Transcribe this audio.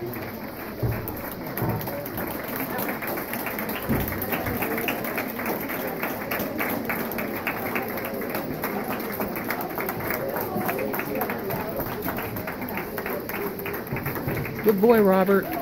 Good boy, Robert.